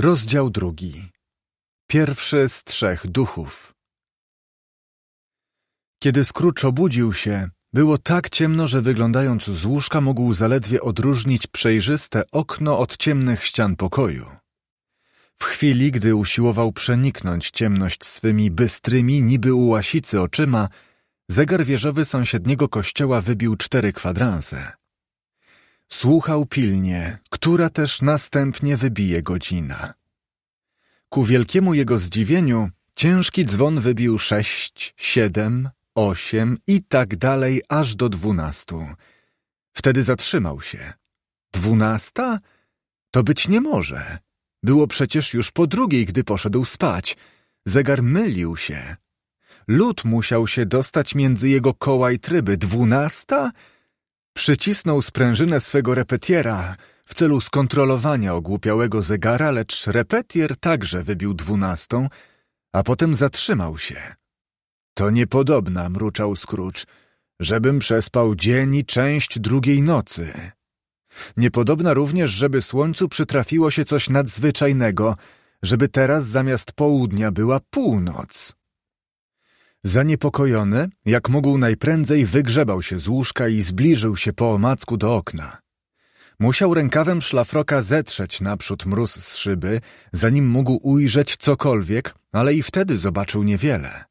Rozdział drugi. Pierwszy z trzech duchów. Kiedy Scrooge obudził się, było tak ciemno, że wyglądając z łóżka mógł zaledwie odróżnić przejrzyste okno od ciemnych ścian pokoju. W chwili, gdy usiłował przeniknąć ciemność swymi bystrymi, niby łasicy oczyma, zegar wieżowy sąsiedniego kościoła wybił cztery kwadranse. Słuchał pilnie, która też następnie wybije godzina. Ku wielkiemu jego zdziwieniu ciężki dzwon wybił sześć, siedem, osiem i tak dalej aż do dwunastu. Wtedy zatrzymał się. Dwunasta? To być nie może. Było przecież już po drugiej, gdy poszedł spać. Zegar mylił się. Lud musiał się dostać między jego koła i tryby. Dwunasta? Przycisnął sprężynę swego repetiera w celu skontrolowania ogłupiałego zegara, lecz repetier także wybił dwunastą, a potem zatrzymał się. To niepodobna, mruczał Scrooge, żebym przespał dzień i część drugiej nocy. Niepodobna również, żeby słońcu przytrafiło się coś nadzwyczajnego, żeby teraz zamiast południa była północ. Zaniepokojony, jak mógł najprędzej wygrzebał się z łóżka i zbliżył się po omacku do okna. Musiał rękawem szlafroka zetrzeć naprzód mróz z szyby, zanim mógł ujrzeć cokolwiek, ale i wtedy zobaczył niewiele.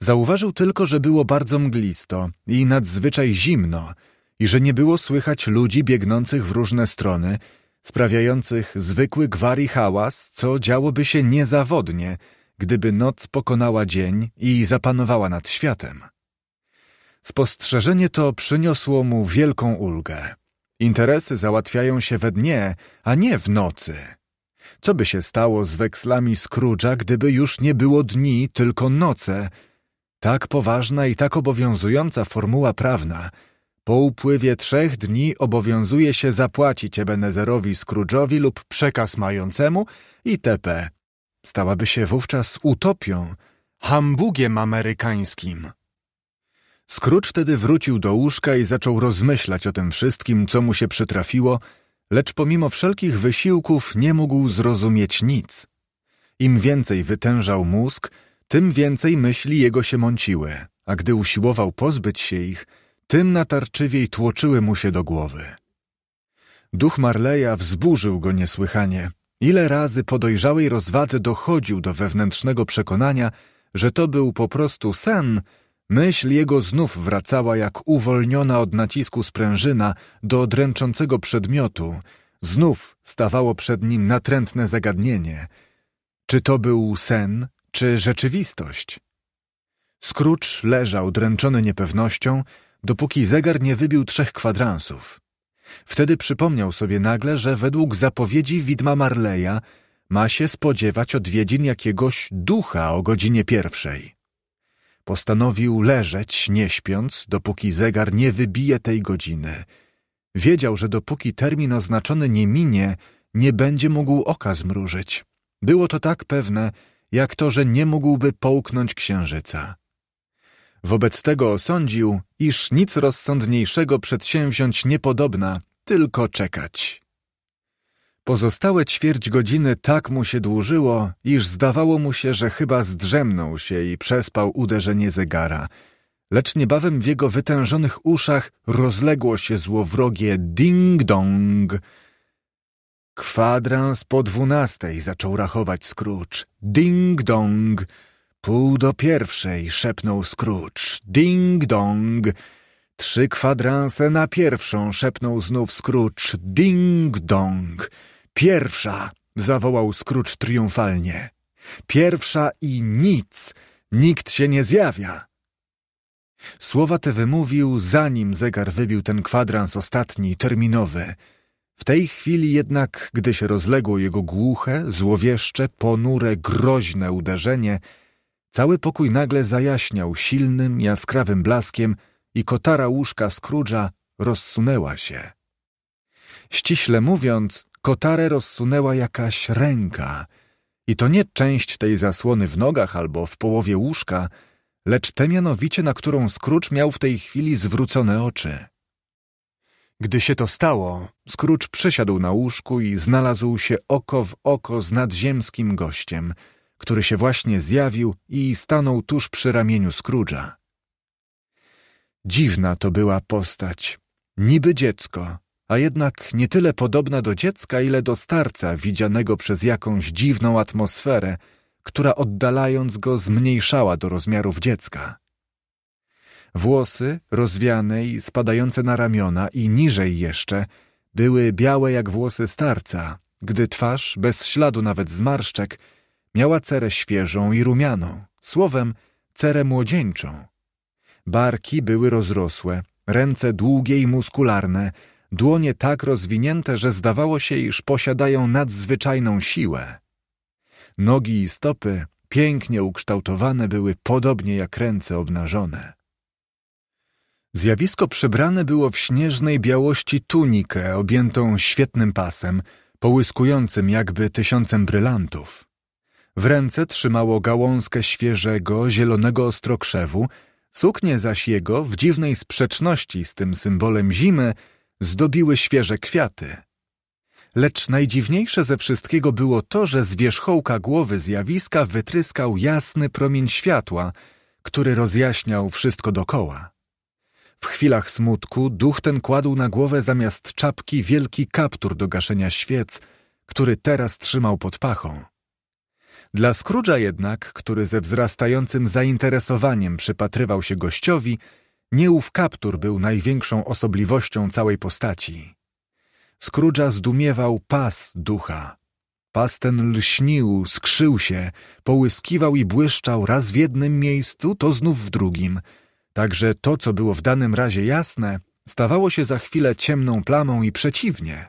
Zauważył tylko, że było bardzo mglisto i nadzwyczaj zimno i że nie było słychać ludzi biegnących w różne strony, sprawiających zwykły gwar i hałas, co działoby się niezawodnie – gdyby noc pokonała dzień i zapanowała nad światem. Spostrzeżenie to przyniosło mu wielką ulgę. Interesy załatwiają się we dnie, a nie w nocy. Co by się stało z wekslami Scrooge'a, gdyby już nie było dni, tylko noce? Tak poważna i tak obowiązująca formuła prawna. Po upływie trzech dni obowiązuje się zapłacić Ebenezerowi Scrooge'owi lub przekaz mającemu itp stałaby się wówczas utopią, hambugiem amerykańskim. Scrooge wtedy wrócił do łóżka i zaczął rozmyślać o tym wszystkim, co mu się przytrafiło, lecz pomimo wszelkich wysiłków nie mógł zrozumieć nic. Im więcej wytężał mózg, tym więcej myśli jego się mąciły, a gdy usiłował pozbyć się ich, tym natarczywiej tłoczyły mu się do głowy. Duch Marleya wzburzył go niesłychanie – Ile razy po dojrzałej rozwadze dochodził do wewnętrznego przekonania, że to był po prostu sen, myśl jego znów wracała jak uwolniona od nacisku sprężyna do dręczącego przedmiotu. Znów stawało przed nim natrętne zagadnienie. Czy to był sen, czy rzeczywistość? Scrooge leżał dręczony niepewnością, dopóki zegar nie wybił trzech kwadransów. Wtedy przypomniał sobie nagle, że według zapowiedzi widma Marleya ma się spodziewać odwiedzin jakiegoś ducha o godzinie pierwszej. Postanowił leżeć, nie śpiąc, dopóki zegar nie wybije tej godziny. Wiedział, że dopóki termin oznaczony nie minie, nie będzie mógł oka zmrużyć. Było to tak pewne, jak to, że nie mógłby połknąć księżyca. Wobec tego osądził, iż nic rozsądniejszego przedsięwziąć niepodobna, tylko czekać. Pozostałe ćwierć godziny tak mu się dłużyło, iż zdawało mu się, że chyba zdrzemnął się i przespał uderzenie zegara, lecz niebawem w jego wytężonych uszach rozległo się złowrogie ding-dong. Kwadrans po dwunastej zaczął rachować Scrooge. Ding-dong! Pół do pierwszej, szepnął Scrooge. Ding-dong! Trzy kwadranse na pierwszą, szepnął znów Scrooge. Ding-dong! Pierwsza! zawołał Scrooge triumfalnie. Pierwsza i nic! Nikt się nie zjawia! Słowa te wymówił, zanim zegar wybił ten kwadrans ostatni, terminowy. W tej chwili jednak, gdy się rozległo jego głuche, złowieszcze, ponure, groźne uderzenie, Cały pokój nagle zajaśniał silnym, jaskrawym blaskiem i kotara łóżka Scrooge'a rozsunęła się. Ściśle mówiąc, kotarę rozsunęła jakaś ręka i to nie część tej zasłony w nogach albo w połowie łóżka, lecz tę mianowicie, na którą Scrooge miał w tej chwili zwrócone oczy. Gdy się to stało, Scrooge przysiadł na łóżku i znalazł się oko w oko z nadziemskim gościem, który się właśnie zjawił i stanął tuż przy ramieniu Scrooge'a. Dziwna to była postać, niby dziecko, a jednak nie tyle podobna do dziecka, ile do starca widzianego przez jakąś dziwną atmosferę, która oddalając go zmniejszała do rozmiarów dziecka. Włosy, rozwiane i spadające na ramiona i niżej jeszcze, były białe jak włosy starca, gdy twarz, bez śladu nawet zmarszczek, miała cerę świeżą i rumianą, słowem cerę młodzieńczą. Barki były rozrosłe, ręce długie i muskularne, dłonie tak rozwinięte, że zdawało się, iż posiadają nadzwyczajną siłę. Nogi i stopy, pięknie ukształtowane, były podobnie jak ręce obnażone. Zjawisko przybrane było w śnieżnej białości tunikę objętą świetnym pasem, połyskującym jakby tysiącem brylantów. W ręce trzymało gałązkę świeżego, zielonego ostrokrzewu, suknie zaś jego, w dziwnej sprzeczności z tym symbolem zimy, zdobiły świeże kwiaty. Lecz najdziwniejsze ze wszystkiego było to, że z wierzchołka głowy zjawiska wytryskał jasny promień światła, który rozjaśniał wszystko dokoła. W chwilach smutku duch ten kładł na głowę zamiast czapki wielki kaptur do gaszenia świec, który teraz trzymał pod pachą. Dla Scrooge'a jednak, który ze wzrastającym zainteresowaniem przypatrywał się gościowi, nieów kaptur był największą osobliwością całej postaci. Scrooge'a zdumiewał pas ducha. Pas ten lśnił, skrzył się, połyskiwał i błyszczał raz w jednym miejscu, to znów w drugim – Także to, co było w danym razie jasne, stawało się za chwilę ciemną plamą i przeciwnie.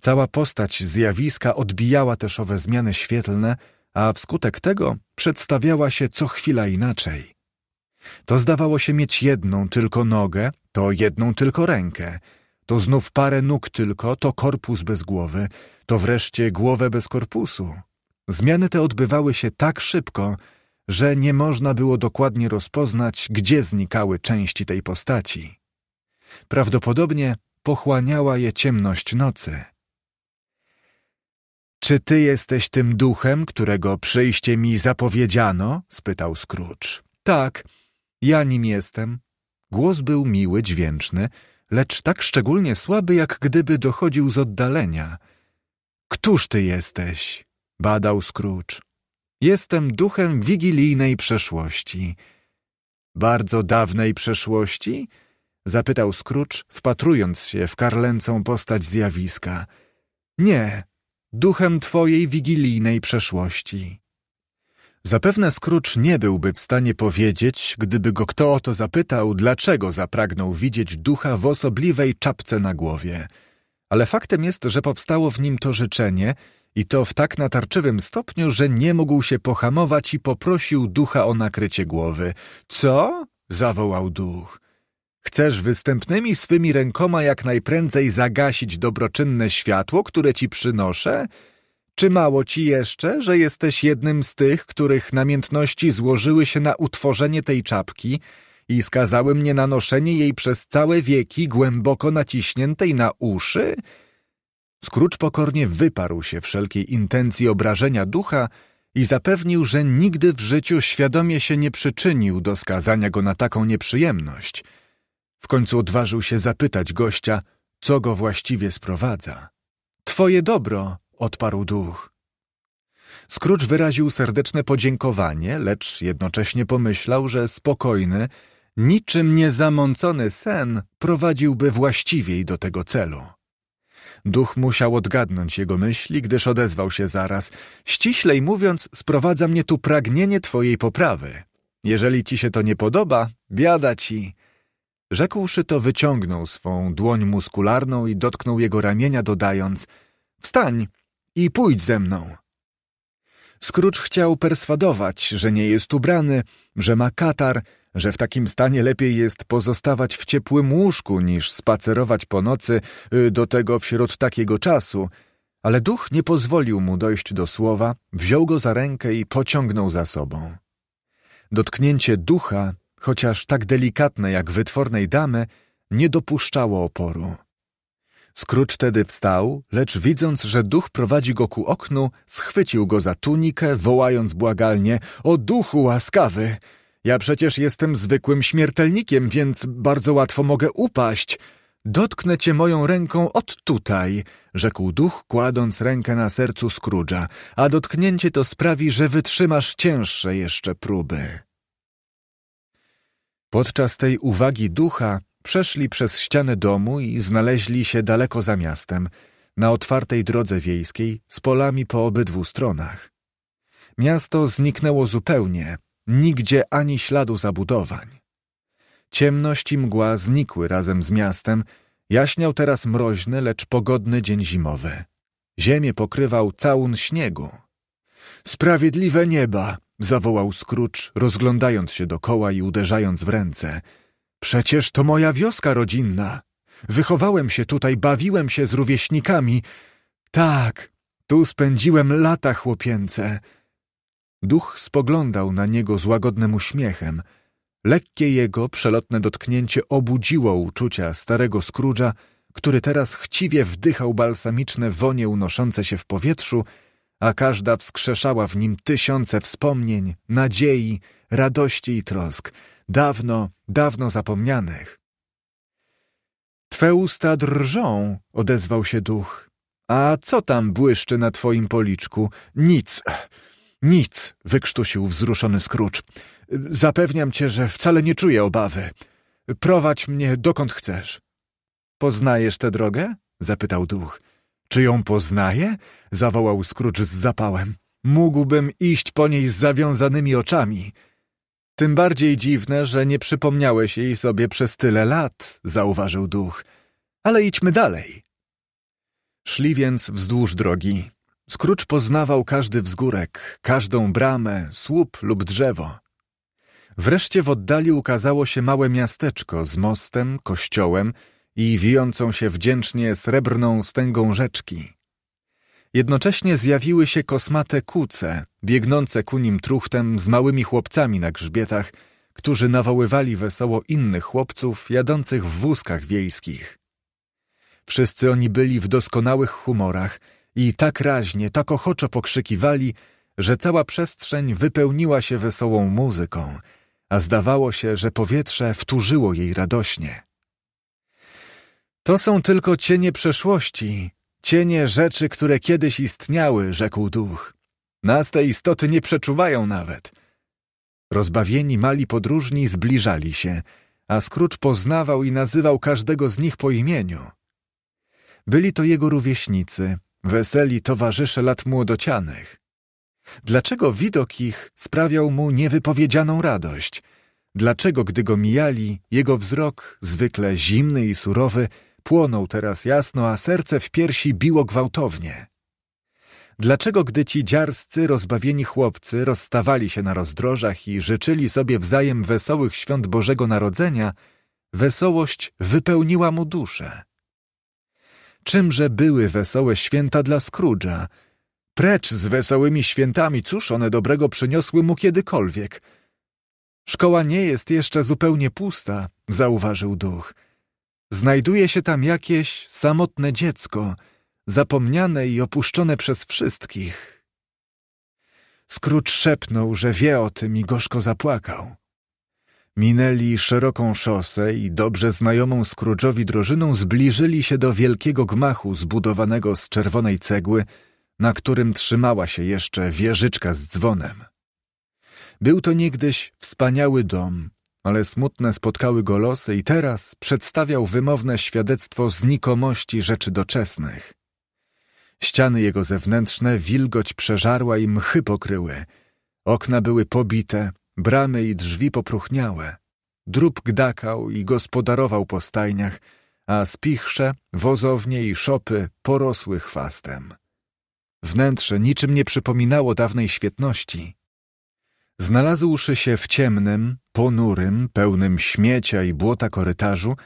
Cała postać zjawiska odbijała też owe zmiany świetlne, a wskutek tego przedstawiała się co chwila inaczej. To zdawało się mieć jedną tylko nogę, to jedną tylko rękę, to znów parę nóg tylko, to korpus bez głowy, to wreszcie głowę bez korpusu. Zmiany te odbywały się tak szybko, że nie można było dokładnie rozpoznać, gdzie znikały części tej postaci. Prawdopodobnie pochłaniała je ciemność nocy. Czy ty jesteś tym duchem, którego przyjście mi zapowiedziano? spytał Scrooge. Tak, ja nim jestem. Głos był miły, dźwięczny, lecz tak szczególnie słaby, jak gdyby dochodził z oddalenia. Któż ty jesteś? badał Scrooge. Jestem duchem wigilijnej przeszłości. Bardzo dawnej przeszłości? Zapytał Scrooge, wpatrując się w karlęcą postać zjawiska. Nie, duchem twojej wigilijnej przeszłości. Zapewne Scrooge nie byłby w stanie powiedzieć, gdyby go kto o to zapytał, dlaczego zapragnął widzieć ducha w osobliwej czapce na głowie. Ale faktem jest, że powstało w nim to życzenie – i to w tak natarczywym stopniu, że nie mógł się pohamować i poprosił ducha o nakrycie głowy. Co? zawołał duch. Chcesz występnymi swymi rękoma jak najprędzej zagasić dobroczynne światło, które ci przynoszę? Czy mało ci jeszcze, że jesteś jednym z tych, których namiętności złożyły się na utworzenie tej czapki i skazały mnie na noszenie jej przez całe wieki głęboko naciśniętej na uszy? Scrooge pokornie wyparł się wszelkiej intencji obrażenia ducha i zapewnił, że nigdy w życiu świadomie się nie przyczynił do skazania go na taką nieprzyjemność. W końcu odważył się zapytać gościa, co go właściwie sprowadza. Twoje dobro, odparł duch. Scrooge wyraził serdeczne podziękowanie, lecz jednocześnie pomyślał, że spokojny, niczym niezamącony sen prowadziłby właściwiej do tego celu. Duch musiał odgadnąć jego myśli, gdyż odezwał się zaraz. Ściślej mówiąc, sprowadza mnie tu pragnienie twojej poprawy. Jeżeli ci się to nie podoba, biada ci. Rzekłszy to, wyciągnął swą dłoń muskularną i dotknął jego ramienia, dodając Wstań i pójdź ze mną. Scrooge chciał perswadować, że nie jest ubrany, że ma katar, że w takim stanie lepiej jest pozostawać w ciepłym łóżku niż spacerować po nocy, y, do tego wśród takiego czasu, ale duch nie pozwolił mu dojść do słowa, wziął go za rękę i pociągnął za sobą. Dotknięcie ducha, chociaż tak delikatne jak wytwornej damy, nie dopuszczało oporu. Scrooge tedy wstał, lecz widząc, że duch prowadzi go ku oknu, schwycił go za tunikę, wołając błagalnie — O duchu łaskawy! Ja przecież jestem zwykłym śmiertelnikiem, więc bardzo łatwo mogę upaść. Dotknę cię moją ręką od tutaj, rzekł duch, kładąc rękę na sercu Scrooge'a, a dotknięcie to sprawi, że wytrzymasz cięższe jeszcze próby. Podczas tej uwagi ducha przeszli przez ścianę domu i znaleźli się daleko za miastem, na otwartej drodze wiejskiej, z polami po obydwu stronach. Miasto zniknęło zupełnie, nigdzie ani śladu zabudowań. Ciemność i mgła znikły razem z miastem, jaśniał teraz mroźny, lecz pogodny dzień zimowy. Ziemię pokrywał całun śniegu. Sprawiedliwe nieba! Zawołał Scrooge, rozglądając się dokoła i uderzając w ręce. Przecież to moja wioska rodzinna. Wychowałem się tutaj, bawiłem się z rówieśnikami. Tak, tu spędziłem lata chłopięce. Duch spoglądał na niego z łagodnym uśmiechem. Lekkie jego, przelotne dotknięcie obudziło uczucia starego Scrooge'a, który teraz chciwie wdychał balsamiczne wonie unoszące się w powietrzu, a każda wskrzeszała w nim tysiące wspomnień, nadziei, radości i trosk, dawno, dawno zapomnianych. Twe usta drżą, odezwał się duch. A co tam błyszczy na twoim policzku? Nic, nic, wykrztusił wzruszony Scrooge. Zapewniam cię, że wcale nie czuję obawy. Prowadź mnie dokąd chcesz. Poznajesz tę drogę? zapytał duch. Czy ją poznaję? zawołał Scrooge z zapałem. Mógłbym iść po niej z zawiązanymi oczami. Tym bardziej dziwne, że nie przypomniałeś jej sobie przez tyle lat, zauważył duch. Ale idźmy dalej. Szli więc wzdłuż drogi. Scrooge poznawał każdy wzgórek, każdą bramę, słup lub drzewo. Wreszcie w oddali ukazało się małe miasteczko z mostem, kościołem i wijącą się wdzięcznie srebrną stęgą rzeczki. Jednocześnie zjawiły się kosmate kuce, biegnące ku nim truchtem z małymi chłopcami na grzbietach, którzy nawoływali wesoło innych chłopców jadących w wózkach wiejskich. Wszyscy oni byli w doskonałych humorach i tak raźnie, tak ochoczo pokrzykiwali, że cała przestrzeń wypełniła się wesołą muzyką, a zdawało się, że powietrze wtórzyło jej radośnie. To są tylko cienie przeszłości, cienie rzeczy, które kiedyś istniały, rzekł duch. Nas te istoty nie przeczuwają nawet. Rozbawieni mali podróżni zbliżali się, a Scrooge poznawał i nazywał każdego z nich po imieniu. Byli to jego rówieśnicy, weseli towarzysze lat młodocianych. Dlaczego widok ich sprawiał mu niewypowiedzianą radość? Dlaczego, gdy go mijali, jego wzrok, zwykle zimny i surowy, płonął teraz jasno, a serce w piersi biło gwałtownie? Dlaczego, gdy ci dziarscy, rozbawieni chłopcy rozstawali się na rozdrożach i życzyli sobie wzajem wesołych świąt Bożego Narodzenia, wesołość wypełniła mu duszę? Czymże były wesołe święta dla Scrooge'a? Precz z wesołymi świętami, cóż one dobrego przyniosły mu kiedykolwiek? Szkoła nie jest jeszcze zupełnie pusta, zauważył duch. Znajduje się tam jakieś samotne dziecko, zapomniane i opuszczone przez wszystkich. Scrooge szepnął, że wie o tym i gorzko zapłakał. Minęli szeroką szosę i dobrze znajomą Scrooge'owi drożyną zbliżyli się do wielkiego gmachu zbudowanego z czerwonej cegły, na którym trzymała się jeszcze wieżyczka z dzwonem. Był to niegdyś wspaniały dom, ale smutne spotkały go losy i teraz przedstawiał wymowne świadectwo znikomości rzeczy doczesnych. Ściany jego zewnętrzne wilgoć przeżarła i mchy pokryły. Okna były pobite, bramy i drzwi popruchniałe. Drób gdakał i gospodarował po stajniach, a spichrze, wozownie i szopy porosły chwastem. Wnętrze niczym nie przypominało dawnej świetności. Znalazłszy się w ciemnym, ponurym, pełnym śmiecia i błota korytarzu,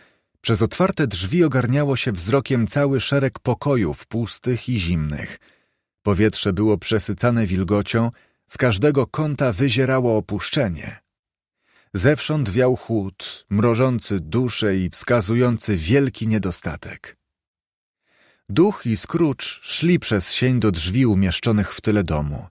przez otwarte drzwi ogarniało się wzrokiem cały szereg pokojów pustych i zimnych. Powietrze było przesycane wilgocią, z każdego kąta wyzierało opuszczenie. Zewsząd wiał chłód, mrożący duszę i wskazujący wielki niedostatek. Duch i Scrooge szli przez sień do drzwi umieszczonych w tyle domu.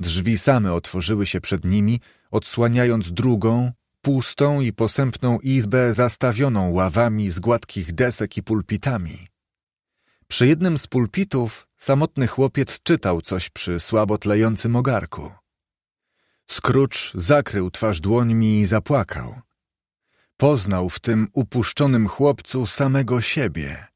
Drzwi same otworzyły się przed nimi, odsłaniając drugą, pustą i posępną izbę zastawioną ławami z gładkich desek i pulpitami. Przy jednym z pulpitów samotny chłopiec czytał coś przy słabo tlejącym ogarku. Scrooge zakrył twarz dłońmi i zapłakał. Poznał w tym upuszczonym chłopcu samego siebie.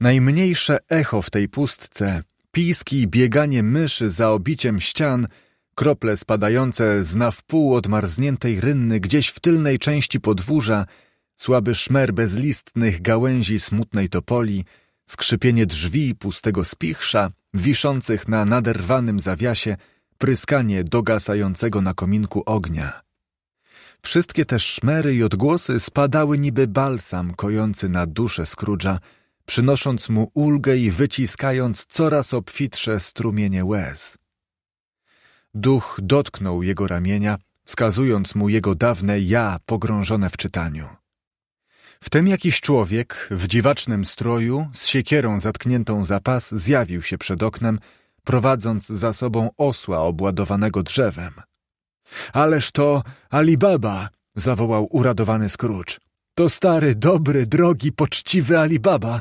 Najmniejsze echo w tej pustce, piski i bieganie myszy za obiciem ścian, krople spadające z na wpół odmarzniętej rynny gdzieś w tylnej części podwórza, słaby szmer bezlistnych gałęzi smutnej topoli, skrzypienie drzwi pustego spichrza, wiszących na naderwanym zawiasie, pryskanie dogasającego na kominku ognia. Wszystkie te szmery i odgłosy spadały niby balsam kojący na duszę Scrooge'a, przynosząc mu ulgę i wyciskając coraz obfitsze strumienie łez. Duch dotknął jego ramienia, wskazując mu jego dawne ja pogrążone w czytaniu. Wtem jakiś człowiek w dziwacznym stroju, z siekierą zatkniętą za pas, zjawił się przed oknem, prowadząc za sobą osła obładowanego drzewem. Ależ to Alibaba! zawołał uradowany Scrooge. To stary, dobry, drogi, poczciwy Alibaba.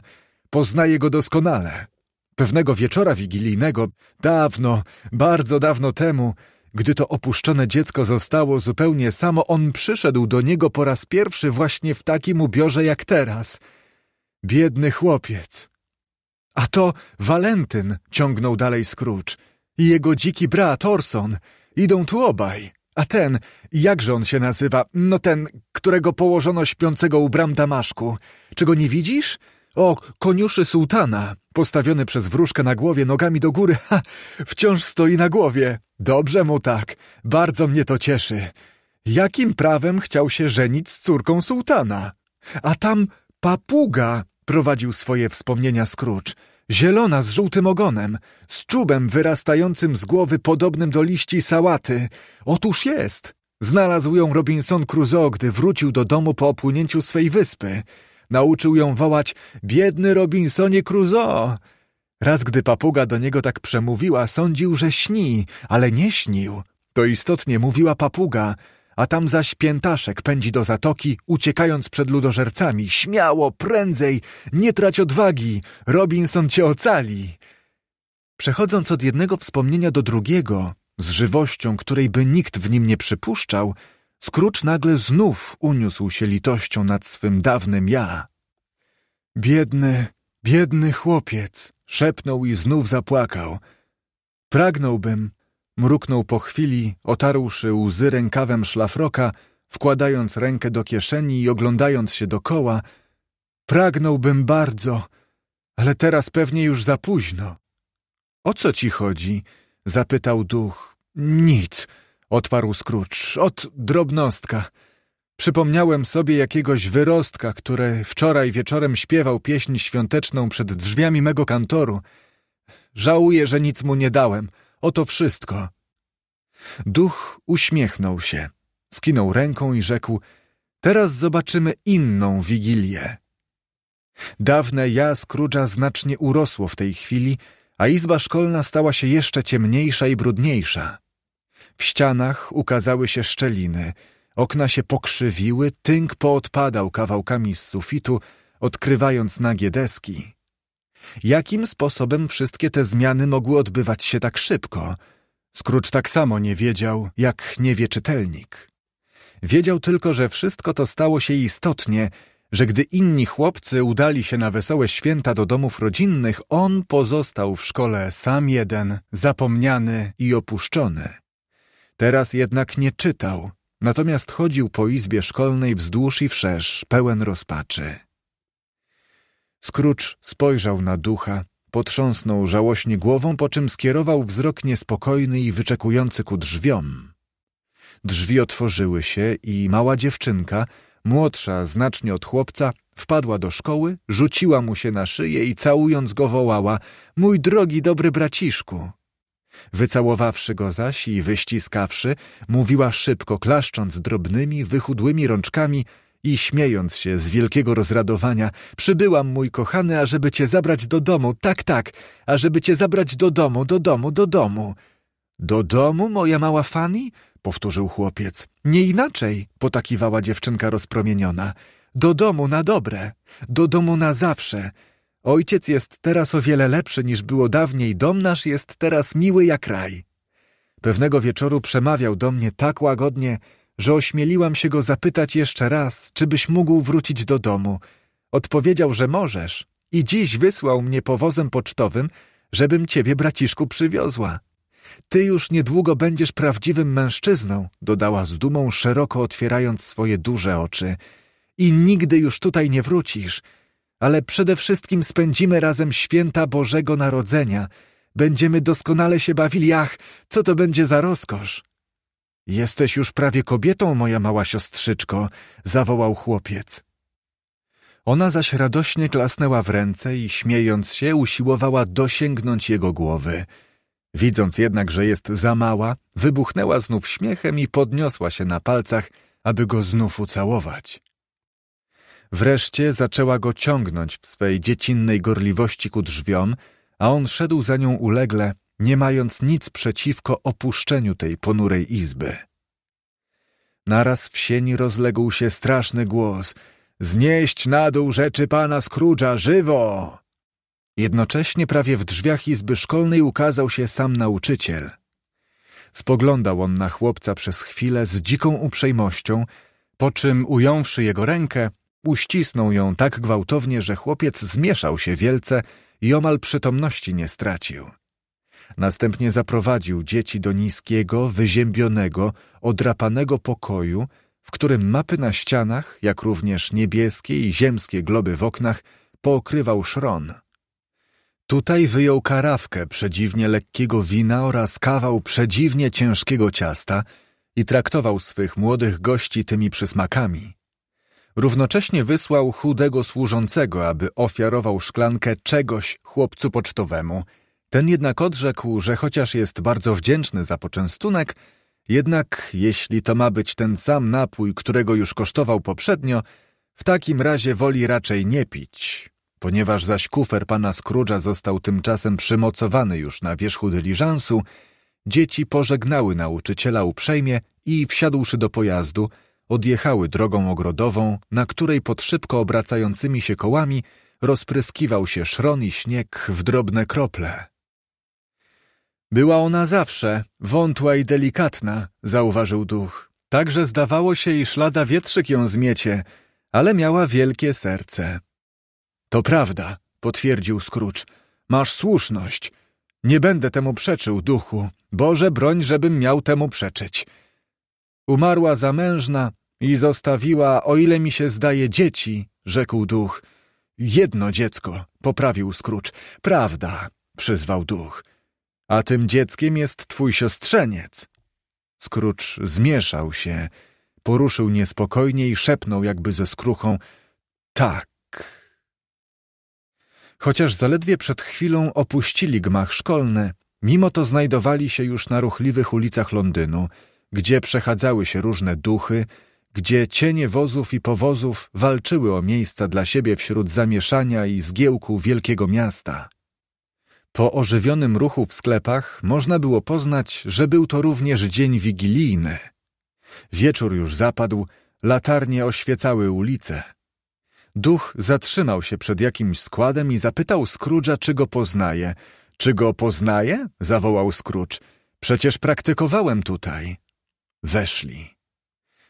Poznaję go doskonale. Pewnego wieczora wigilijnego, dawno, bardzo dawno temu, gdy to opuszczone dziecko zostało zupełnie samo, on przyszedł do niego po raz pierwszy właśnie w takim ubiorze jak teraz. Biedny chłopiec. A to Walentyn, ciągnął dalej Scrooge, i jego dziki brat Orson. Idą tu obaj. A ten, jakże on się nazywa? No ten, którego położono śpiącego u bram Damaszku. Czy go nie widzisz? O, koniuszy sułtana, postawiony przez wróżkę na głowie nogami do góry, ha, wciąż stoi na głowie. Dobrze mu tak, bardzo mnie to cieszy. Jakim prawem chciał się żenić z córką sułtana? A tam papuga, prowadził swoje wspomnienia Scrooge. Zielona z żółtym ogonem, z czubem wyrastającym z głowy podobnym do liści sałaty. Otóż jest. Znalazł ją Robinson Crusoe, gdy wrócił do domu po opłynięciu swej wyspy. Nauczył ją wołać biedny Robinsonie Crusoe. Raz gdy papuga do niego tak przemówiła, sądził, że śni, ale nie śnił. To istotnie mówiła papuga, a tam zaś piętaszek pędzi do zatoki, uciekając przed ludożercami. Śmiało, prędzej, nie trać odwagi, Robinson cię ocali. Przechodząc od jednego wspomnienia do drugiego, z żywością, której by nikt w nim nie przypuszczał, Scrooge nagle znów uniósł się litością nad swym dawnym ja. Biedny, biedny chłopiec, szepnął i znów zapłakał. Pragnąłbym, mruknął po chwili, otarłszy łzy rękawem szlafroka, wkładając rękę do kieszeni i oglądając się dokoła, pragnąłbym bardzo, ale teraz pewnie już za późno. O co ci chodzi? zapytał duch. Nic, odparł Scrooge. Od drobnostka. Przypomniałem sobie jakiegoś wyrostka, który wczoraj wieczorem śpiewał pieśń świąteczną przed drzwiami mego kantoru. Żałuję, że nic mu nie dałem. Oto wszystko. Duch uśmiechnął się, skinął ręką i rzekł Teraz zobaczymy inną wigilię. Dawne ja Scrooge'a znacznie urosło w tej chwili, a izba szkolna stała się jeszcze ciemniejsza i brudniejsza. W ścianach ukazały się szczeliny, okna się pokrzywiły, tynk poodpadał kawałkami z sufitu, odkrywając nagie deski. Jakim sposobem wszystkie te zmiany mogły odbywać się tak szybko? Scrooge tak samo nie wiedział, jak nie wie czytelnik. Wiedział tylko, że wszystko to stało się istotnie, że gdy inni chłopcy udali się na wesołe święta do domów rodzinnych, on pozostał w szkole sam jeden, zapomniany i opuszczony. Teraz jednak nie czytał, natomiast chodził po izbie szkolnej wzdłuż i wszerz, pełen rozpaczy. Scrooge spojrzał na ducha, potrząsnął żałośnie głową, po czym skierował wzrok niespokojny i wyczekujący ku drzwiom. Drzwi otworzyły się i mała dziewczynka, młodsza znacznie od chłopca, wpadła do szkoły, rzuciła mu się na szyję i całując go wołała – mój drogi, dobry braciszku! Wycałowawszy go zaś i wyściskawszy, mówiła szybko, klaszcząc drobnymi, wychudłymi rączkami i śmiejąc się z wielkiego rozradowania. Przybyłam, mój kochany, ażeby cię zabrać do domu, tak, tak, ażeby cię zabrać do domu, do domu, do domu. Do domu, moja mała Fanny? powtórzył chłopiec. Nie inaczej, potakiwała dziewczynka rozpromieniona. Do domu na dobre, do domu na zawsze. Ojciec jest teraz o wiele lepszy niż było dawniej, dom nasz jest teraz miły jak raj. Pewnego wieczoru przemawiał do mnie tak łagodnie, że ośmieliłam się go zapytać jeszcze raz, czy byś mógł wrócić do domu. Odpowiedział, że możesz i dziś wysłał mnie powozem pocztowym, żebym ciebie, braciszku, przywiozła. Ty już niedługo będziesz prawdziwym mężczyzną, dodała z dumą, szeroko otwierając swoje duże oczy. I nigdy już tutaj nie wrócisz, ale przede wszystkim spędzimy razem święta Bożego Narodzenia. Będziemy doskonale się bawili, ach, co to będzie za rozkosz. Jesteś już prawie kobietą, moja mała siostrzyczko, zawołał chłopiec. Ona zaś radośnie klasnęła w ręce i śmiejąc się usiłowała dosięgnąć jego głowy. Widząc jednak, że jest za mała, wybuchnęła znów śmiechem i podniosła się na palcach, aby go znów ucałować. Wreszcie zaczęła go ciągnąć w swej dziecinnej gorliwości ku drzwiom, a on szedł za nią ulegle, nie mając nic przeciwko opuszczeniu tej ponurej izby. Naraz w sieni rozległ się straszny głos – Znieść na dół rzeczy pana Scrooge'a żywo! Jednocześnie prawie w drzwiach izby szkolnej ukazał się sam nauczyciel. Spoglądał on na chłopca przez chwilę z dziką uprzejmością, po czym ująwszy jego rękę, uścisnął ją tak gwałtownie, że chłopiec zmieszał się wielce i omal przytomności nie stracił. Następnie zaprowadził dzieci do niskiego, wyziębionego, odrapanego pokoju, w którym mapy na ścianach, jak również niebieskie i ziemskie globy w oknach, pokrywał szron. Tutaj wyjął karawkę przedziwnie lekkiego wina oraz kawał przedziwnie ciężkiego ciasta i traktował swych młodych gości tymi przysmakami. Równocześnie wysłał chudego służącego, aby ofiarował szklankę czegoś chłopcu pocztowemu. Ten jednak odrzekł, że chociaż jest bardzo wdzięczny za poczęstunek, jednak jeśli to ma być ten sam napój, którego już kosztował poprzednio, w takim razie woli raczej nie pić. Ponieważ zaś kufer pana Scrooge'a został tymczasem przymocowany już na wierzchu dyliżansu, dzieci pożegnały nauczyciela uprzejmie i, wsiadłszy do pojazdu, odjechały drogą ogrodową, na której pod szybko obracającymi się kołami rozpryskiwał się szron i śnieg w drobne krople. Była ona zawsze wątła i delikatna, zauważył duch. Także zdawało się, iż lada wietrzyk ją zmiecie, ale miała wielkie serce. To prawda, potwierdził Scrooge. Masz słuszność. Nie będę temu przeczył, duchu. Boże, broń, żebym miał temu przeczyć. Umarła zamężna i zostawiła, o ile mi się zdaje, dzieci, rzekł duch. Jedno dziecko, poprawił Scrooge. Prawda, przyzwał duch. A tym dzieckiem jest twój siostrzeniec. Scrooge zmieszał się, poruszył niespokojnie i szepnął jakby ze skruchą. Tak. Chociaż zaledwie przed chwilą opuścili gmach szkolne, mimo to znajdowali się już na ruchliwych ulicach Londynu, gdzie przechadzały się różne duchy, gdzie cienie wozów i powozów walczyły o miejsca dla siebie wśród zamieszania i zgiełku wielkiego miasta. Po ożywionym ruchu w sklepach można było poznać, że był to również dzień wigilijny. Wieczór już zapadł, latarnie oświecały ulice. Duch zatrzymał się przed jakimś składem i zapytał Scrooge'a, czy go poznaje. Czy go poznaje? zawołał Scrooge. Przecież praktykowałem tutaj. Weszli.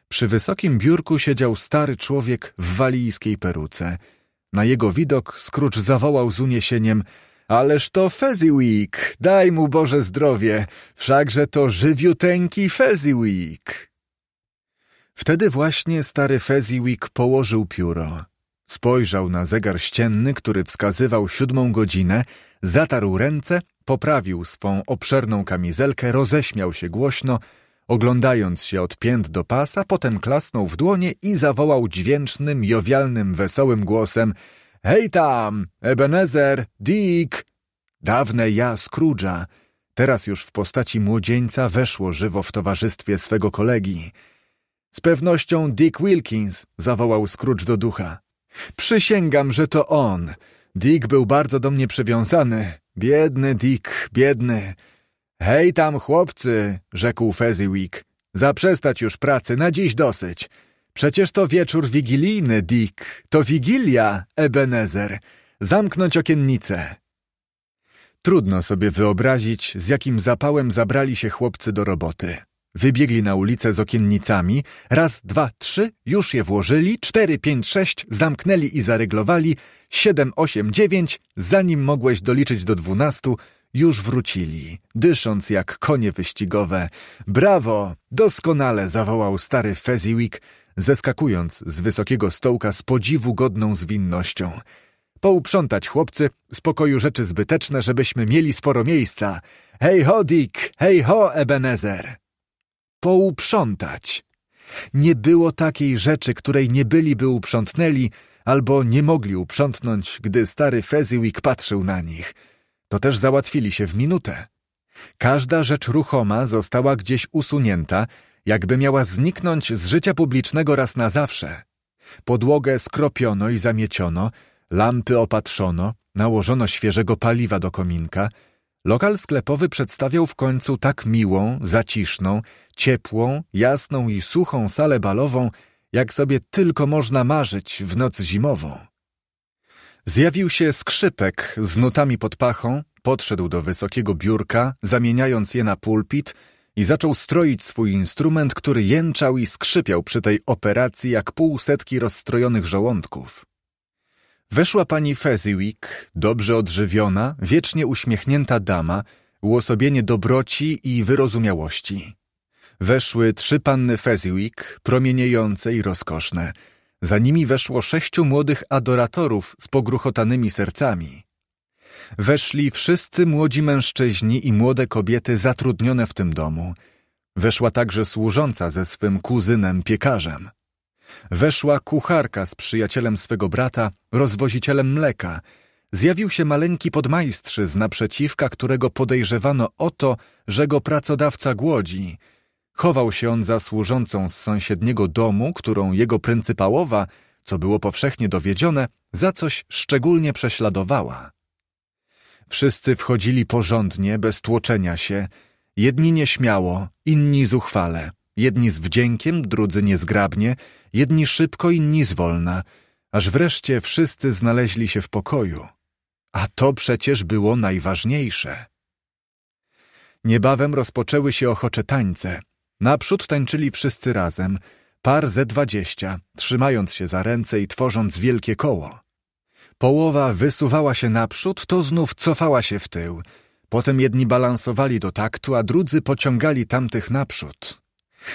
Przy wysokim biurku siedział stary człowiek w walijskiej peruce. Na jego widok Scrooge zawołał z uniesieniem – Ależ to Fezziwig, daj mu Boże zdrowie, wszakże to żywiuteńki Fezziwig. Wtedy właśnie stary Fezziwig położył pióro. Spojrzał na zegar ścienny, który wskazywał siódmą godzinę, zatarł ręce, poprawił swą obszerną kamizelkę, roześmiał się głośno, oglądając się od pięt do pasa, potem klasnął w dłonie i zawołał dźwięcznym, jowialnym, wesołym głosem – Hej tam, Ebenezer, Dick! Dawne ja Scrooge'a. teraz już w postaci młodzieńca, weszło żywo w towarzystwie swego kolegi. Z pewnością Dick Wilkins, zawołał Scrooge do ducha. Przysięgam, że to on. Dick był bardzo do mnie przywiązany. Biedny Dick, biedny. Hej tam, chłopcy, rzekł Fezziwig. Zaprzestać już pracy, na dziś dosyć. Przecież to wieczór wigilijny, Dick. To wigilia, Ebenezer. Zamknąć okiennicę. Trudno sobie wyobrazić, z jakim zapałem zabrali się chłopcy do roboty. Wybiegli na ulicę z okiennicami, raz, dwa, trzy, już je włożyli, cztery, pięć, sześć, zamknęli i zaryglowali, siedem, osiem, dziewięć, zanim mogłeś doliczyć do dwunastu, już wrócili, dysząc jak konie wyścigowe. Brawo! Doskonale! zawołał stary Fezziwig, zeskakując z wysokiego stołka z podziwu godną zwinnością. Pouprzątać, chłopcy, z pokoju rzeczy zbyteczne, żebyśmy mieli sporo miejsca. Hej ho, Dick! Hej ho, Ebenezer! Pouprzątać. Nie było takiej rzeczy, której nie byliby uprzątnęli, albo nie mogli uprzątnąć, gdy stary Fezziwig patrzył na nich. To też załatwili się w minutę. Każda rzecz ruchoma została gdzieś usunięta, jakby miała zniknąć z życia publicznego raz na zawsze. Podłogę skropiono i zamieciono, lampy opatrzono, nałożono świeżego paliwa do kominka. Lokal sklepowy przedstawiał w końcu tak miłą, zaciszną, ciepłą, jasną i suchą salę balową, jak sobie tylko można marzyć w noc zimową. Zjawił się skrzypek z nutami pod pachą, podszedł do wysokiego biurka, zamieniając je na pulpit i zaczął stroić swój instrument, który jęczał i skrzypiał przy tej operacji jak pół setki rozstrojonych żołądków. Weszła pani Fezziwig, dobrze odżywiona, wiecznie uśmiechnięta dama, uosobienie dobroci i wyrozumiałości. Weszły trzy panny Fezziwig, promieniejące i rozkoszne. Za nimi weszło sześciu młodych adoratorów z pogruchotanymi sercami. Weszli wszyscy młodzi mężczyźni i młode kobiety zatrudnione w tym domu. Weszła także służąca ze swym kuzynem piekarzem. Weszła kucharka z przyjacielem swego brata, rozwozicielem mleka. Zjawił się maleńki podmajstrzyz naprzeciwka, którego podejrzewano o to, że go pracodawca głodzi. Chował się on za służącą z sąsiedniego domu, którą jego pryncypałowa, co było powszechnie dowiedzione, za coś szczególnie prześladowała. Wszyscy wchodzili porządnie, bez tłoczenia się, jedni nieśmiało, inni zuchwale. Jedni z wdziękiem, drudzy niezgrabnie, jedni szybko, inni zwolna, aż wreszcie wszyscy znaleźli się w pokoju. A to przecież było najważniejsze. Niebawem rozpoczęły się ochocze tańce. Naprzód tańczyli wszyscy razem, par ze dwadzieścia, trzymając się za ręce i tworząc wielkie koło. Połowa wysuwała się naprzód, to znów cofała się w tył. Potem jedni balansowali do taktu, a drudzy pociągali tamtych naprzód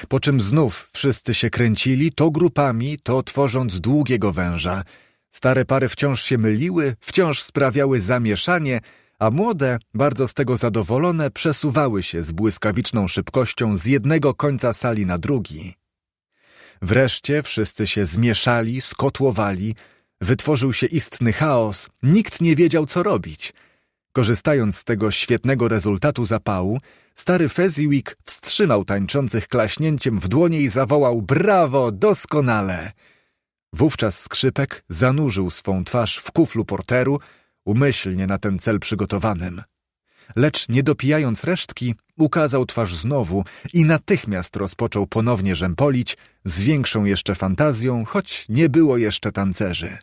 po czym znów wszyscy się kręcili, to grupami, to tworząc długiego węża. Stare pary wciąż się myliły, wciąż sprawiały zamieszanie, a młode, bardzo z tego zadowolone, przesuwały się z błyskawiczną szybkością z jednego końca sali na drugi. Wreszcie wszyscy się zmieszali, skotłowali, wytworzył się istny chaos, nikt nie wiedział, co robić – Korzystając z tego świetnego rezultatu zapału, stary Fezziwig wstrzymał tańczących klaśnięciem w dłonie i zawołał brawo, doskonale! Wówczas skrzypek zanurzył swą twarz w kuflu porteru, umyślnie na ten cel przygotowanym. Lecz nie dopijając resztki, ukazał twarz znowu i natychmiast rozpoczął ponownie rzępolić z większą jeszcze fantazją, choć nie było jeszcze tancerzy.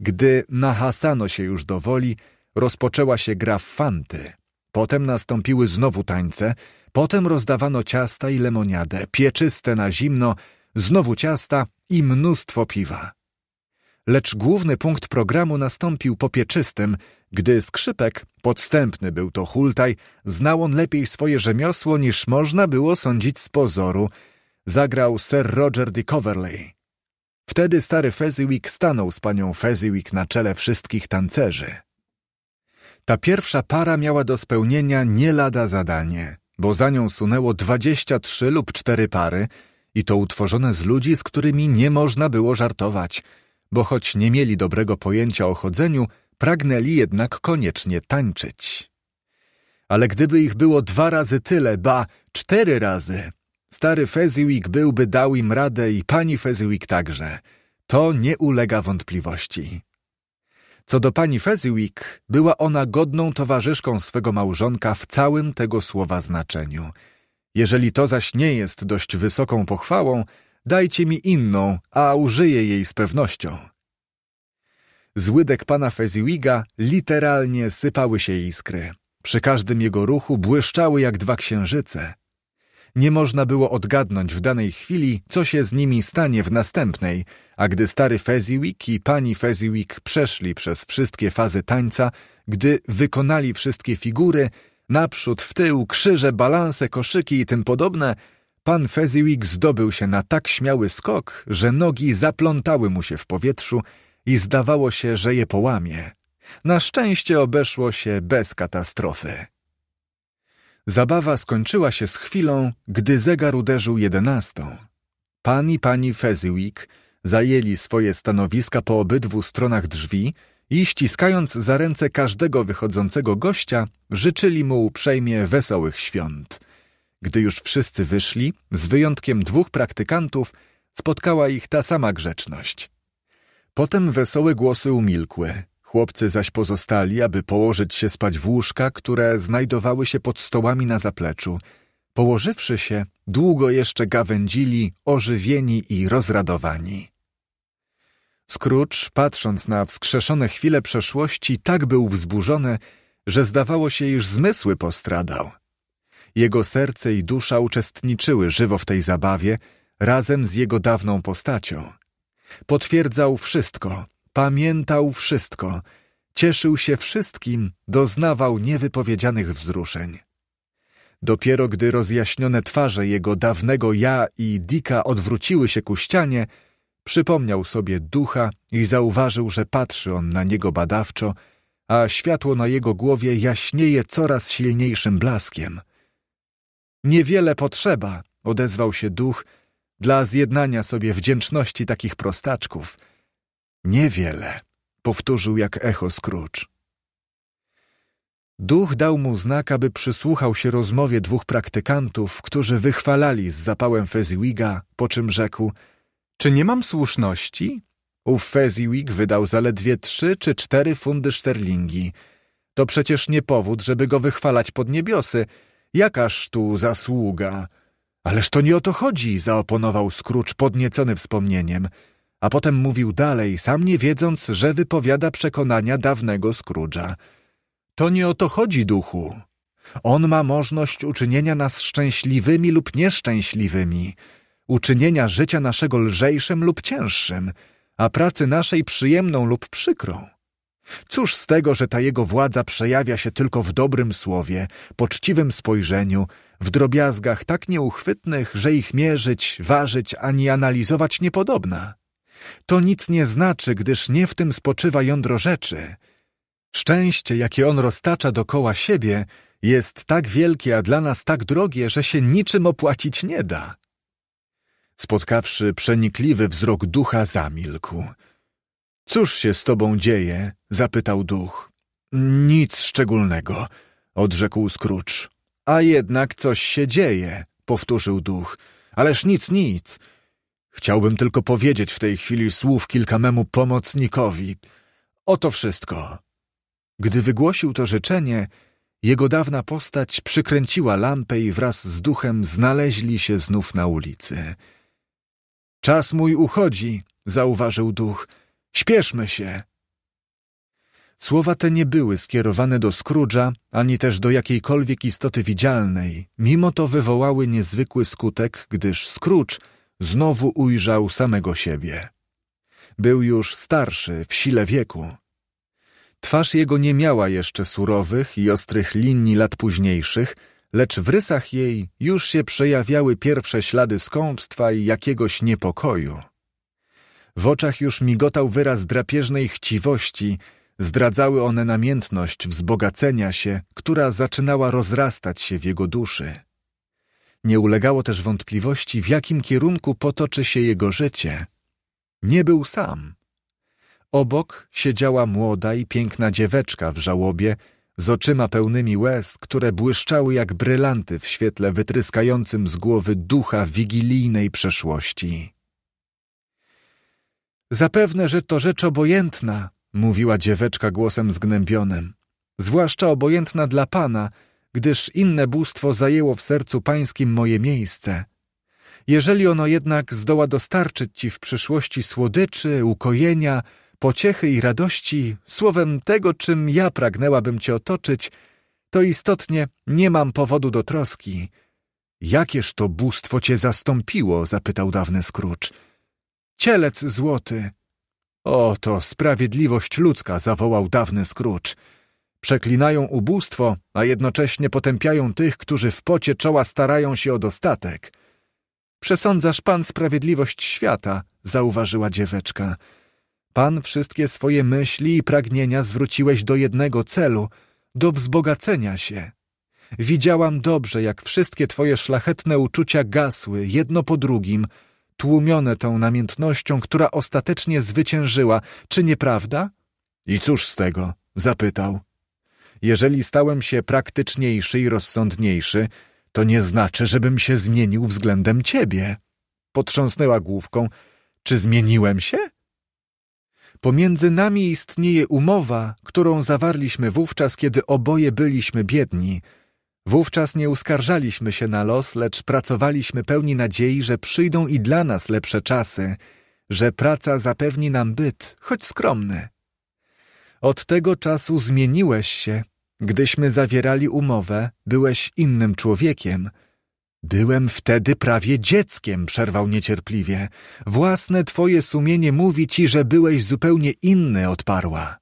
Gdy nahasano się już do woli, rozpoczęła się gra w fanty. Potem nastąpiły znowu tańce, potem rozdawano ciasta i lemoniadę, pieczyste na zimno, znowu ciasta i mnóstwo piwa. Lecz główny punkt programu nastąpił po pieczystym, gdy skrzypek, podstępny był to hultaj, znał on lepiej swoje rzemiosło niż można było sądzić z pozoru. Zagrał Sir Roger de Coverley. Wtedy stary Fezziwig stanął z panią Fezziwig na czele wszystkich tancerzy. Ta pierwsza para miała do spełnienia nie lada zadanie, bo za nią sunęło dwadzieścia trzy lub cztery pary i to utworzone z ludzi, z którymi nie można było żartować, bo choć nie mieli dobrego pojęcia o chodzeniu, pragnęli jednak koniecznie tańczyć. ale gdyby ich było dwa razy tyle, ba, cztery razy, stary Fezziwig byłby dał im radę i pani Fezziwig także. To nie ulega wątpliwości. Co do pani Fezziwig, była ona godną towarzyszką swego małżonka w całym tego słowa znaczeniu. Jeżeli to zaś nie jest dość wysoką pochwałą, dajcie mi inną, a użyję jej z pewnością. Z łydek pana Fezziwiga literalnie sypały się iskry. Przy każdym jego ruchu błyszczały jak dwa księżyce. Nie można było odgadnąć w danej chwili, co się z nimi stanie w następnej, a gdy stary Fezziwig i pani Fezziwig przeszli przez wszystkie fazy tańca, gdy wykonali wszystkie figury, naprzód, w tył, krzyże, balanse, koszyki i tym podobne, pan Fezziwig zdobył się na tak śmiały skok, że nogi zaplątały mu się w powietrzu i zdawało się, że je połamie. Na szczęście obeszło się bez katastrofy. Zabawa skończyła się z chwilą, gdy zegar uderzył jedenastą. Pan i pani Fezziwig zajęli swoje stanowiska po obydwu stronach drzwi i ściskając za ręce każdego wychodzącego gościa, życzyli mu uprzejmie wesołych świąt. Gdy już wszyscy wyszli, z wyjątkiem dwóch praktykantów, spotkała ich ta sama grzeczność. Potem wesołe głosy umilkły, chłopcy zaś pozostali, aby położyć się spać w łóżka, które znajdowały się pod stołami na zapleczu. Położywszy się, długo jeszcze gawędzili, ożywieni i rozradowani. Scrooge, patrząc na wskrzeszone chwile przeszłości, tak był wzburzony, że zdawało się, iż zmysły postradał. Jego serce i dusza uczestniczyły żywo w tej zabawie, razem z jego dawną postacią. Potwierdzał wszystko, pamiętał wszystko, cieszył się wszystkim, doznawał niewypowiedzianych wzruszeń. Dopiero gdy rozjaśnione twarze jego dawnego ja i Dika odwróciły się ku ścianie, przypomniał sobie ducha i zauważył, że patrzy on na niego badawczo, a światło na jego głowie jaśnieje coraz silniejszym blaskiem. Niewiele potrzeba, odezwał się duch, dla zjednania sobie wdzięczności takich prostaczków. Niewiele, powtórzył jak echo Scrooge. Duch dał mu znak, aby przysłuchał się rozmowie dwóch praktykantów, którzy wychwalali z zapałem Fezziwiga, po czym rzekł – Czy nie mam słuszności? Ów Fezziwig wydał zaledwie trzy czy cztery fundy szterlingi. To przecież nie powód, żeby go wychwalać pod niebiosy. Jakaż tu zasługa? Ależ to nie o to chodzi, zaoponował Scrooge podniecony wspomnieniem, a potem mówił dalej, sam nie wiedząc, że wypowiada przekonania dawnego Scrooge'a. To nie o to chodzi, duchu. On ma możność uczynienia nas szczęśliwymi lub nieszczęśliwymi, uczynienia życia naszego lżejszym lub cięższym, a pracy naszej przyjemną lub przykrą. Cóż z tego, że ta jego władza przejawia się tylko w dobrym słowie, poczciwym spojrzeniu, w drobiazgach tak nieuchwytnych, że ich mierzyć, ważyć ani analizować niepodobna. To nic nie znaczy, gdyż nie w tym spoczywa jądro rzeczy. Szczęście, jakie on roztacza dokoła siebie, jest tak wielkie, a dla nas tak drogie, że się niczym opłacić nie da. Spotkawszy przenikliwy wzrok ducha, zamilkł. Cóż się z tobą dzieje? zapytał duch. Nic szczególnego, odrzekł Scrooge. A jednak coś się dzieje, powtórzył duch. Ależ nic, nic. Chciałbym tylko powiedzieć w tej chwili słów kilka memu pomocnikowi. Oto wszystko. Gdy wygłosił to życzenie, jego dawna postać przykręciła lampę i wraz z duchem znaleźli się znów na ulicy. Czas mój uchodzi, zauważył duch. Śpieszmy się. Słowa te nie były skierowane do Scrooge'a, ani też do jakiejkolwiek istoty widzialnej, mimo to wywołały niezwykły skutek, gdyż Scrooge znowu ujrzał samego siebie. Był już starszy, w sile wieku. Twarz jego nie miała jeszcze surowych i ostrych linii lat późniejszych, lecz w rysach jej już się przejawiały pierwsze ślady skąpstwa i jakiegoś niepokoju. W oczach już migotał wyraz drapieżnej chciwości, zdradzały one namiętność wzbogacenia się, która zaczynała rozrastać się w jego duszy. Nie ulegało też wątpliwości, w jakim kierunku potoczy się jego życie. Nie był sam. Obok siedziała młoda i piękna dzieweczka w żałobie, z oczyma pełnymi łez, które błyszczały jak brylanty w świetle wytryskającym z głowy ducha wigilijnej przeszłości. Zapewne, że to rzecz obojętna, mówiła dzieweczka głosem zgnębionym. Zwłaszcza obojętna dla pana, gdyż inne bóstwo zajęło w sercu pańskim moje miejsce. Jeżeli ono jednak zdoła dostarczyć ci w przyszłości słodyczy, ukojenia, pociechy i radości, słowem tego, czym ja pragnęłabym cię otoczyć, to istotnie nie mam powodu do troski. Jakież to bóstwo cię zastąpiło? zapytał dawny Scrooge. Cielec złoty. O, to sprawiedliwość ludzka, zawołał dawny Scrooge. Przeklinają ubóstwo, a jednocześnie potępiają tych, którzy w pocie czoła starają się o dostatek. Przesądzasz pan sprawiedliwość świata, zauważyła dzieweczka. Pan wszystkie swoje myśli i pragnienia zwróciłeś do jednego celu, do wzbogacenia się. Widziałam dobrze, jak wszystkie twoje szlachetne uczucia gasły, jedno po drugim, tłumione tą namiętnością, która ostatecznie zwyciężyła. Czy nieprawda? I cóż z tego? zapytał. Jeżeli stałem się praktyczniejszy i rozsądniejszy, to nie znaczy, żebym się zmienił względem ciebie. Potrząsnęła główką. Czy zmieniłem się? Pomiędzy nami istnieje umowa, którą zawarliśmy wówczas, kiedy oboje byliśmy biedni. Wówczas nie uskarżaliśmy się na los, lecz pracowaliśmy pełni nadziei, że przyjdą i dla nas lepsze czasy, że praca zapewni nam byt, choć skromny. Od tego czasu zmieniłeś się. Gdyśmy zawierali umowę, byłeś innym człowiekiem – Byłem wtedy prawie dzieckiem, przerwał niecierpliwie. Własne twoje sumienie mówi ci, że byłeś zupełnie inny, odparła.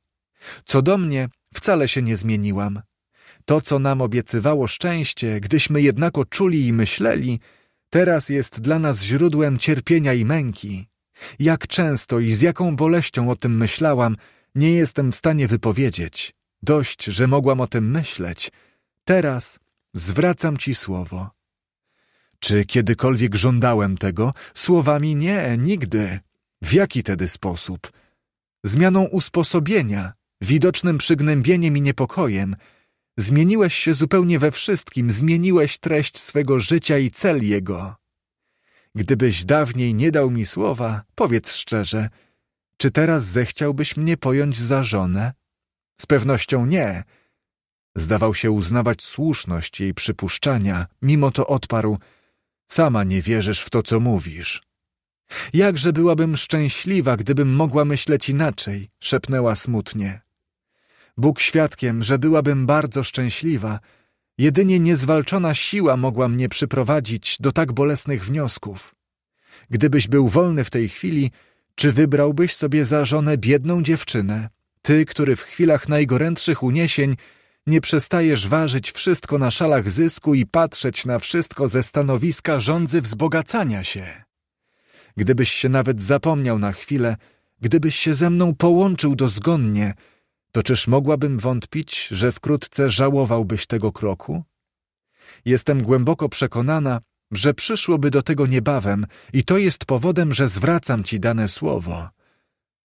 Co do mnie, wcale się nie zmieniłam. To, co nam obiecywało szczęście, gdyśmy jednako czuli i myśleli, teraz jest dla nas źródłem cierpienia i męki. Jak często i z jaką boleścią o tym myślałam, nie jestem w stanie wypowiedzieć. Dość, że mogłam o tym myśleć. Teraz zwracam ci słowo. Czy kiedykolwiek żądałem tego? Słowami nie, nigdy. W jaki tedy sposób? Zmianą usposobienia, widocznym przygnębieniem i niepokojem. Zmieniłeś się zupełnie we wszystkim, zmieniłeś treść swego życia i cel jego. Gdybyś dawniej nie dał mi słowa, powiedz szczerze, czy teraz zechciałbyś mnie pojąć za żonę? Z pewnością nie. Zdawał się uznawać słuszność jej przypuszczania, mimo to odparł – Sama nie wierzysz w to, co mówisz. Jakże byłabym szczęśliwa, gdybym mogła myśleć inaczej, szepnęła smutnie. Bóg świadkiem, że byłabym bardzo szczęśliwa. Jedynie niezwalczona siła mogła mnie przyprowadzić do tak bolesnych wniosków. Gdybyś był wolny w tej chwili, czy wybrałbyś sobie za żonę biedną dziewczynę, ty, który w chwilach najgorętszych uniesień nie przestajesz ważyć wszystko na szalach zysku i patrzeć na wszystko ze stanowiska rządzy wzbogacania się. Gdybyś się nawet zapomniał na chwilę, gdybyś się ze mną połączył dozgonnie, to czyż mogłabym wątpić, że wkrótce żałowałbyś tego kroku? Jestem głęboko przekonana, że przyszłoby do tego niebawem i to jest powodem, że zwracam ci dane słowo.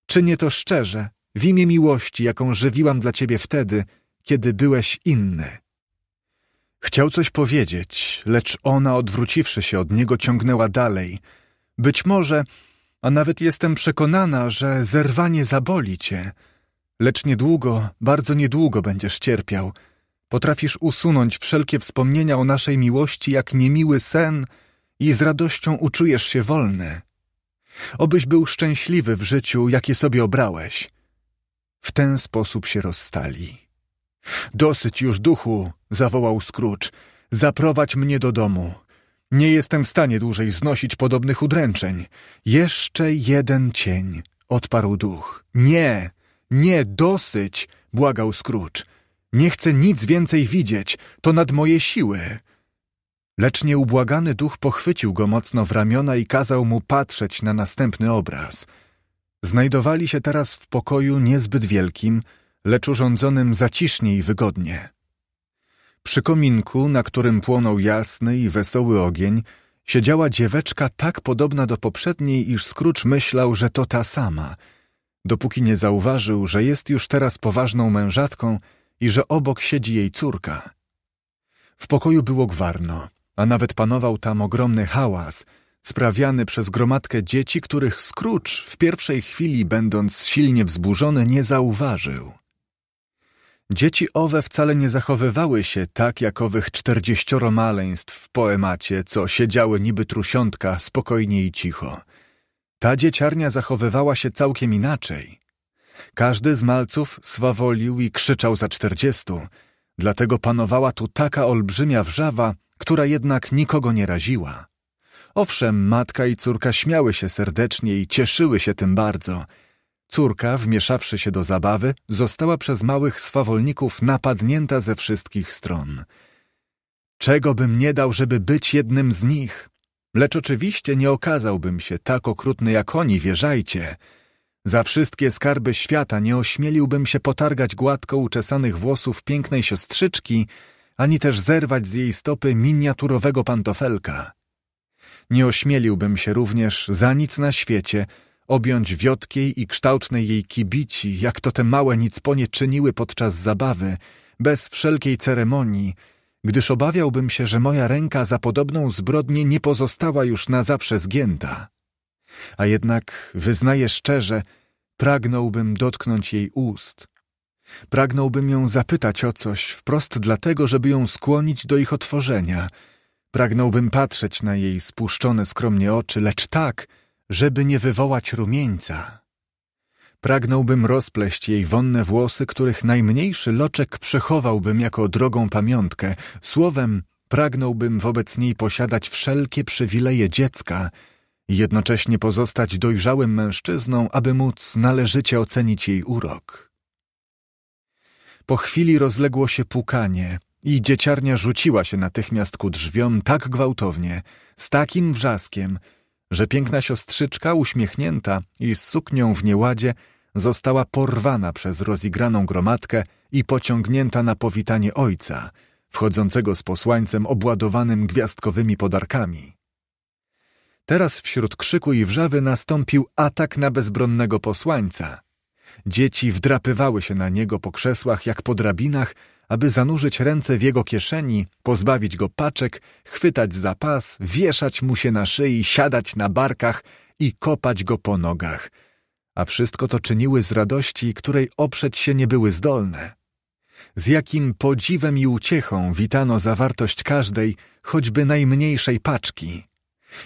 Czynię to szczerze, w imię miłości, jaką żywiłam dla ciebie wtedy, kiedy byłeś inny. Chciał coś powiedzieć, lecz ona, odwróciwszy się od niego, ciągnęła dalej. Być może, a nawet jestem przekonana, że zerwanie zaboli cię, lecz niedługo, bardzo niedługo będziesz cierpiał. Potrafisz usunąć wszelkie wspomnienia o naszej miłości jak niemiły sen i z radością uczujesz się wolny. Obyś był szczęśliwy w życiu, jakie sobie obrałeś. W ten sposób się rozstali. Dosyć już, duchu, zawołał Scrooge. Zaprowadź mnie do domu. Nie jestem w stanie dłużej znosić podobnych udręczeń. Jeszcze jeden cień, odparł duch. Nie, nie, dosyć, błagał Scrooge. Nie chcę nic więcej widzieć, to nad moje siły. Lecz nieubłagany duch pochwycił go mocno w ramiona i kazał mu patrzeć na następny obraz. Znajdowali się teraz w pokoju niezbyt wielkim, lecz urządzonym zacisznie i wygodnie. Przy kominku, na którym płonął jasny i wesoły ogień, siedziała dzieweczka tak podobna do poprzedniej, iż Scrooge myślał, że to ta sama, dopóki nie zauważył, że jest już teraz poważną mężatką i że obok siedzi jej córka. W pokoju było gwarno, a nawet panował tam ogromny hałas, sprawiany przez gromadkę dzieci, których Scrooge w pierwszej chwili, będąc silnie wzburzony, nie zauważył. Dzieci owe wcale nie zachowywały się tak jak owych czterdzieścioro maleństw w poemacie, co siedziały niby trusiątka spokojnie i cicho. Ta dzieciarnia zachowywała się całkiem inaczej. Każdy z malców swawolił i krzyczał za czterdziestu, dlatego panowała tu taka olbrzymia wrzawa, która jednak nikogo nie raziła. Owszem, matka i córka śmiały się serdecznie i cieszyły się tym bardzo – Córka, wmieszawszy się do zabawy, została przez małych swawolników napadnięta ze wszystkich stron. Czego bym nie dał, żeby być jednym z nich? Lecz oczywiście nie okazałbym się tak okrutny jak oni, wierzajcie. Za wszystkie skarby świata nie ośmieliłbym się potargać gładko uczesanych włosów pięknej siostrzyczki, ani też zerwać z jej stopy miniaturowego pantofelka. Nie ośmieliłbym się również za nic na świecie objąć wiotkiej i kształtnej jej kibici, jak to te małe nicponie czyniły podczas zabawy, bez wszelkiej ceremonii, gdyż obawiałbym się, że moja ręka za podobną zbrodnię nie pozostała już na zawsze zgięta. A jednak, wyznaję szczerze, pragnąłbym dotknąć jej ust. Pragnąłbym ją zapytać o coś, wprost dlatego, żeby ją skłonić do ich otworzenia. Pragnąłbym patrzeć na jej spuszczone skromnie oczy, lecz tak, żeby nie wywołać rumieńca. Pragnąłbym rozpleść jej wonne włosy, których najmniejszy loczek przechowałbym jako drogą pamiątkę. Słowem, pragnąłbym wobec niej posiadać wszelkie przywileje dziecka jednocześnie pozostać dojrzałym mężczyzną, aby móc należycie ocenić jej urok. Po chwili rozległo się pukanie i dzieciarnia rzuciła się natychmiast ku drzwiom tak gwałtownie, z takim wrzaskiem, że piękna siostrzyczka, uśmiechnięta i z suknią w nieładzie, została porwana przez rozigraną gromadkę i pociągnięta na powitanie ojca, wchodzącego z posłańcem obładowanym gwiazdkowymi podarkami. Teraz wśród krzyku i wrzawy nastąpił atak na bezbronnego posłańca. Dzieci wdrapywały się na niego po krzesłach jak po drabinach, aby zanurzyć ręce w jego kieszeni, pozbawić go paczek, chwytać za pas, wieszać mu się na szyi, siadać na barkach i kopać go po nogach. A wszystko to czyniły z radości, której oprzeć się nie były zdolne. Z jakim podziwem i uciechą witano zawartość każdej, choćby najmniejszej paczki.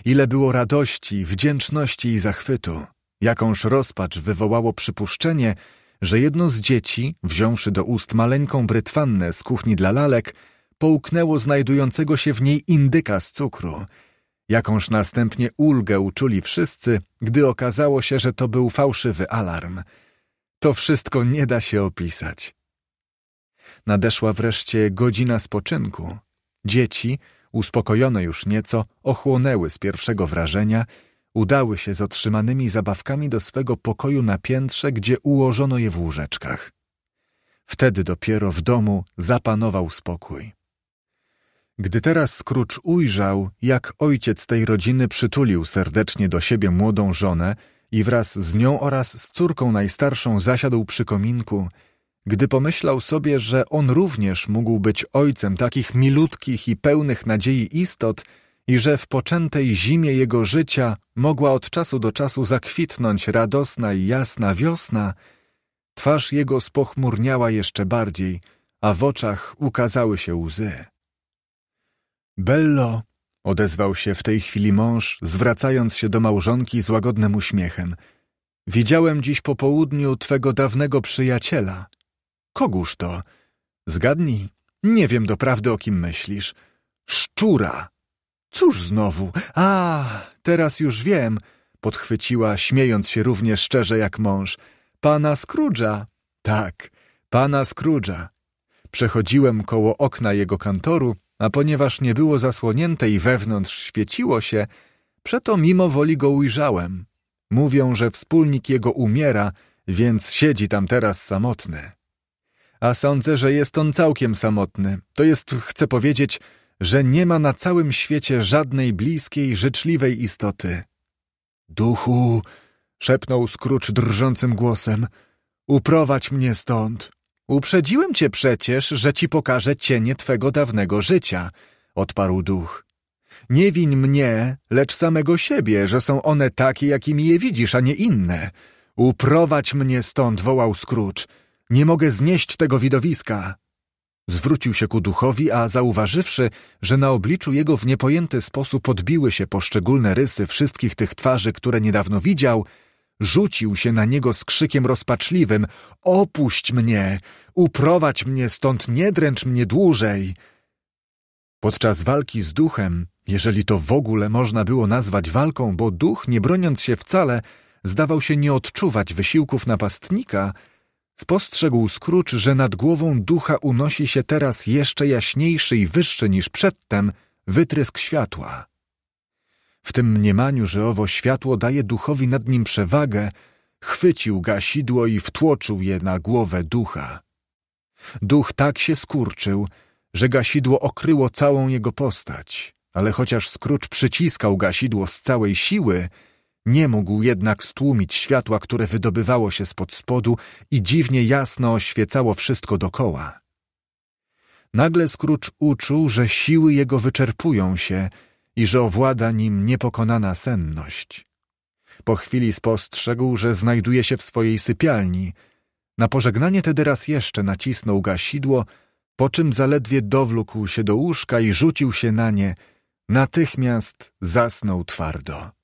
Ile było radości, wdzięczności i zachwytu. Jakąż rozpacz wywołało przypuszczenie, że jedno z dzieci, wziąwszy do ust maleńką brytwannę z kuchni dla lalek, połknęło znajdującego się w niej indyka z cukru. Jakąż następnie ulgę uczuli wszyscy, gdy okazało się, że to był fałszywy alarm. To wszystko nie da się opisać. Nadeszła wreszcie godzina spoczynku. Dzieci, uspokojone już nieco, ochłonęły z pierwszego wrażenia udały się z otrzymanymi zabawkami do swego pokoju na piętrze, gdzie ułożono je w łóżeczkach. Wtedy dopiero w domu zapanował spokój. Gdy teraz Scrooge ujrzał, jak ojciec tej rodziny przytulił serdecznie do siebie młodą żonę i wraz z nią oraz z córką najstarszą zasiadł przy kominku, gdy pomyślał sobie, że on również mógł być ojcem takich milutkich i pełnych nadziei istot, i że w poczętej zimie jego życia mogła od czasu do czasu zakwitnąć radosna i jasna wiosna, twarz jego spochmurniała jeszcze bardziej, a w oczach ukazały się łzy. Bello, odezwał się w tej chwili mąż, zwracając się do małżonki z łagodnym uśmiechem. Widziałem dziś po południu twego dawnego przyjaciela. Kogóż to? Zgadnij. Nie wiem doprawdy, o kim myślisz. Szczura! Cóż znowu? A, teraz już wiem, podchwyciła, śmiejąc się równie szczerze jak mąż. Pana Scrooge'a. Tak, pana Scrooge'a. Przechodziłem koło okna jego kantoru, a ponieważ nie było zasłonięte i wewnątrz świeciło się, przeto mimo woli go ujrzałem. Mówią, że wspólnik jego umiera, więc siedzi tam teraz samotny. A sądzę, że jest on całkiem samotny. To jest, chcę powiedzieć, że nie ma na całym świecie żadnej bliskiej, życzliwej istoty. Duchu, szepnął Scrooge drżącym głosem, uprowadź mnie stąd. Uprzedziłem cię przecież, że ci pokażę cienie twego dawnego życia, odparł duch. Nie win mnie, lecz samego siebie, że są one takie, jakimi je widzisz, a nie inne. Uprowadź mnie stąd, wołał Scrooge. Nie mogę znieść tego widowiska. Zwrócił się ku duchowi, a zauważywszy, że na obliczu jego w niepojęty sposób odbiły się poszczególne rysy wszystkich tych twarzy, które niedawno widział, rzucił się na niego z krzykiem rozpaczliwym: Opuść mnie! Uprowadź mnie stąd, nie dręcz mnie dłużej! Podczas walki z duchem, jeżeli to w ogóle można było nazwać walką, bo duch, nie broniąc się wcale, zdawał się nie odczuwać wysiłków napastnika, spostrzegł Scrooge, że nad głową ducha unosi się teraz jeszcze jaśniejszy i wyższy niż przedtem wytrysk światła. W tym mniemaniu, że owo światło daje duchowi nad nim przewagę, chwycił gasidło i wtłoczył je na głowę ducha. Duch tak się skurczył, że gasidło okryło całą jego postać, ale chociaż Scrooge przyciskał gasidło z całej siły, nie mógł jednak stłumić światła, które wydobywało się spod spodu i dziwnie jasno oświecało wszystko dokoła. Nagle Scrooge uczuł, że siły jego wyczerpują się i że owłada nim niepokonana senność. Po chwili spostrzegł, że znajduje się w swojej sypialni. Na pożegnanie tedy raz jeszcze nacisnął gasidło, po czym zaledwie dowlókł się do łóżka i rzucił się na nie, natychmiast zasnął twardo.